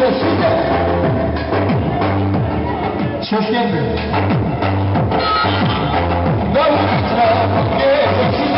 Şaşırdı. Şaşırdı. No Şaşırdı.